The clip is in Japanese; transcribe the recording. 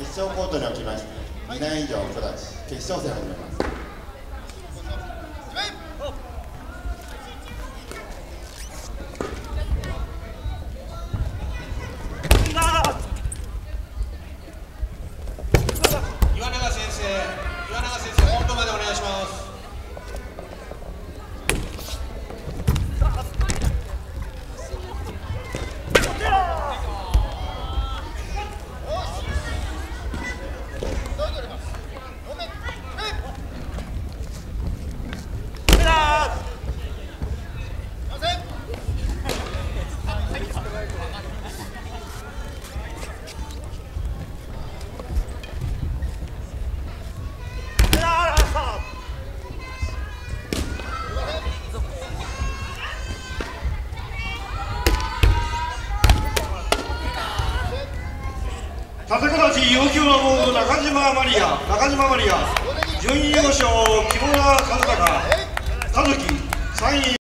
決勝コートにおきまして2年以上育ち決勝戦を始めます。田坂町要求の中島マリア中島マリア準優勝木村和孝。